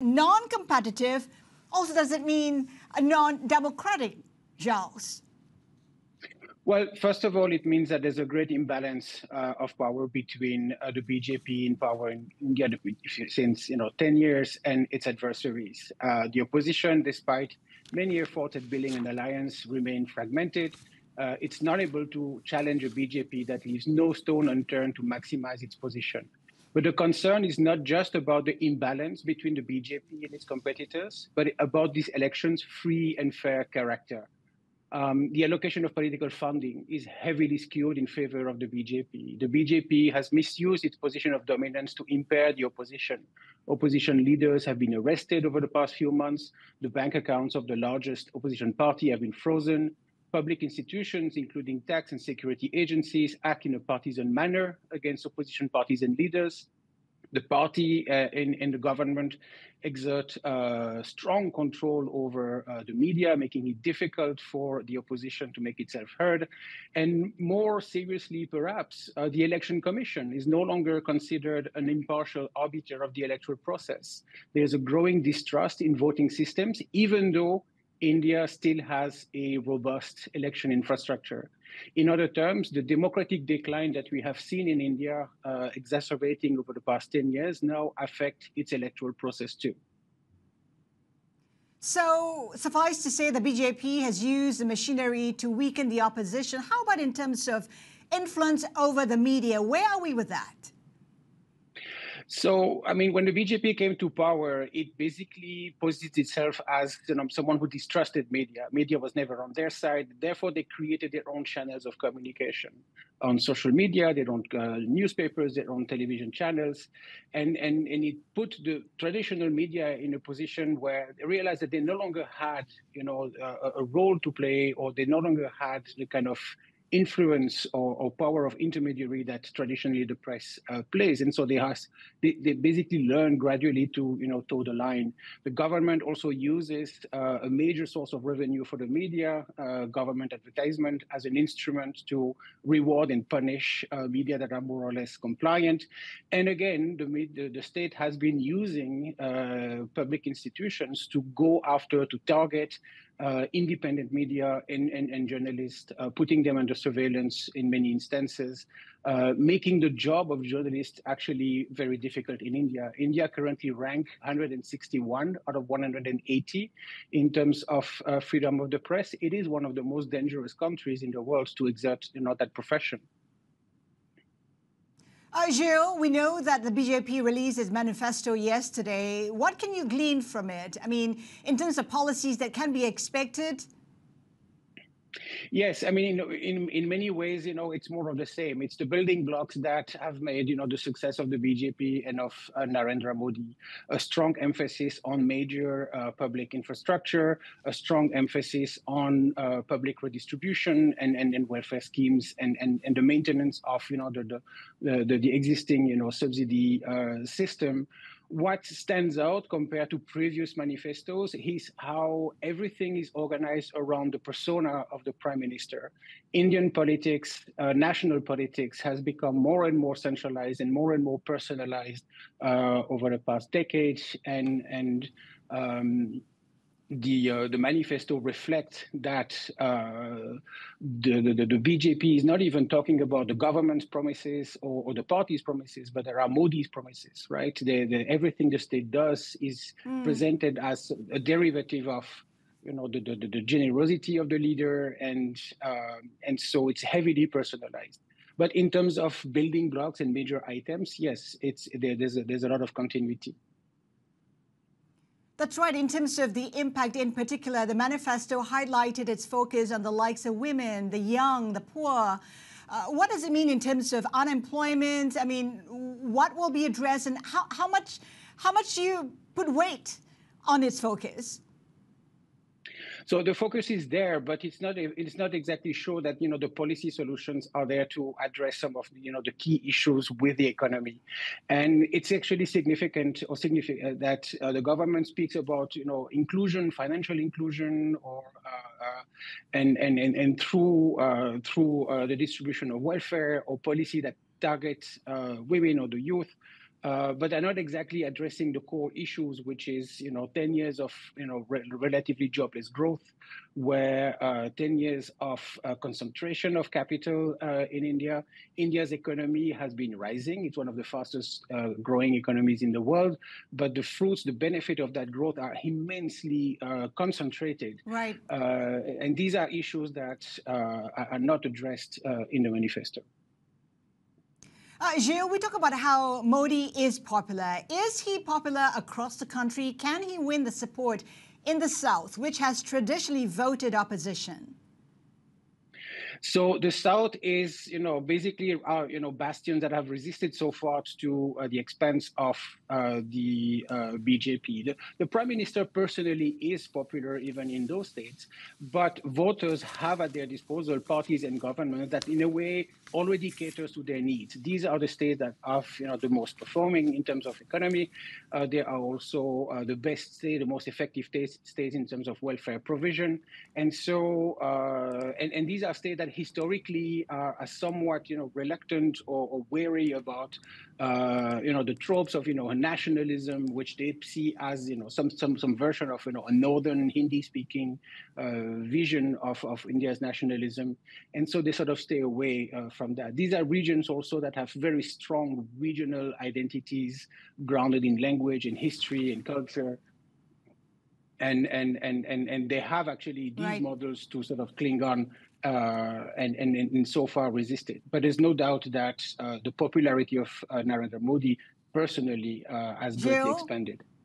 non-competitive also doesn't mean non-democratic, Gilles. Well, first of all, it means that there's a great imbalance uh, of power between uh, the BJP in power in India since you know 10 years and its adversaries. Uh, the opposition, despite many efforts at building an alliance, remain fragmented. Uh, it's not able to challenge a BJP that leaves no stone unturned to maximize its position. But the concern is not just about the imbalance between the BJP and its competitors, but about this election's free and fair character. Um, the allocation of political funding is heavily skewed in favor of the BJP. The BJP has misused its position of dominance to impair the opposition. Opposition leaders have been arrested over the past few months. The bank accounts of the largest opposition party have been frozen. Public institutions, including tax and security agencies, act in a partisan manner against opposition parties and leaders. The party uh, in, in the government exert uh, strong control over uh, the media, making it difficult for the opposition to make itself heard. And more seriously, perhaps, the Election Commission is no longer considered an impartial arbiter of the electoral process. There's a growing distrust in voting systems, even though India still has a robust election infrastructure. In other terms, the democratic decline that we have seen in India uh, exacerbating over the past 10 years now affect its electoral process too. So, suffice to say, the BJP has used the machinery to weaken the opposition. How about in terms of influence over the media? Where are we with that? So, I mean, when the BJP came to power, it basically posited itself as you know, someone who distrusted media. Media was never on their side. Therefore, they created their own channels of communication on social media, their own uh, newspapers, their own television channels. And, and, and it put the traditional media in a position where they realized that they no longer had, you know, a, a role to play or they no longer had the kind of influence or, or, power of intermediary that traditionally the press uh, plays. And so they has they, they, basically learn gradually to you know toe the line. The government also uses uh, a major source of revenue for the media uh, government advertisement as an instrument to reward and punish uh, media that are more or less compliant. And again the, the, the state has been using uh, public institutions to go after to target uh, independent media and, and, and journalists, uh, putting them under surveillance in many instances, uh, making the job of journalists actually very difficult in India. India currently ranks 161 out of 180 in terms of uh, freedom of the press. It is one of the most dangerous countries in the world to exert you know, that profession. Uh, Gilles, we know that the BJP released its manifesto yesterday. What can you glean from it? I mean, in terms of policies that can be expected? Yes, I mean, in, in, in many ways, you know, it's more of the same. It's the building blocks that have made, you know, the success of the BJP and of uh, Narendra Modi. A strong emphasis on major uh, public infrastructure, a strong emphasis on uh, public redistribution and, and, and welfare schemes, and, and, and the maintenance of, you know, the the, the, the existing, you know, subsidy uh, system what stands out compared to previous manifestos is how everything is organized around the persona of the prime minister. Indian politics, uh, national politics has become more and more centralized and more and more personalized uh, over the past decades. And, and um, the uh, the manifesto reflects that uh, the, the, the BJP is not even talking about the government's promises or, or the party's promises, but there are Modi's promises, right? The, the, everything the state does is mm. presented as a derivative of you know the, the, the generosity of the leader, and uh, and so it's heavily personalized. But in terms of building blocks and major items, yes, it's there, there's a, there's a lot of continuity. That's right. In terms of the impact in particular, the manifesto highlighted its focus on the likes of women, the young, the poor. Uh, what does it mean in terms of unemployment? I mean, what will be addressed and how, how much how much do you put weight on its focus? So the focus is there, but it's not it's not exactly sure that you know the policy solutions are there to address some of the, you know the key issues with the economy, and it's actually significant or significant uh, that uh, the government speaks about you know inclusion, financial inclusion, or uh, uh and, and and and through uh, through the distribution of welfare or policy that targets women or the youth uh, but they're not exactly addressing the core issues, which is you know 10 years of you know re- relatively jobless growth, where uh, 10 years of uh, concentration of capital uh, in India. India's economy has been rising; it's one of the fastest uh, growing economies in the world. But the fruits, the benefit of that growth, are immensely uh, concentrated. Right. and these are issues that are not addressed in the manifesto. Uh, Gilles, we talk about how Modi is popular. Is he popular across the country? Can he win the support in the South, which has traditionally voted opposition? So the South is, you know, basically, uh, you know, bastions that have resisted so far to uh, the expense of uh, the uh, BJP. The, the, Prime Minister personally is popular even in those states, but voters have at their disposal parties and governments that, in a way, already caters to their needs. These are the states that are, you know, the most performing in terms of economy. Uh, they are also uh, the best state, the most effective states, states in terms of welfare provision, and so, and, and these are states that that historically are, are somewhat, you know, reluctant or, or wary about, uh, you know, the tropes of, you know, nationalism, which they see as, you know, some some some version of, you know, a northern Hindi-speaking uh, vision of of India's nationalism, and so they sort of stay away uh, from that. These are regions also that have very strong regional identities grounded in language, in history, in culture and and and and and they have actually these right. models to sort of cling on uh, and, and, and so far resisted. But there's no doubt that uh, the popularity of uh, Narendra Modi personally uh, has greatly expanded.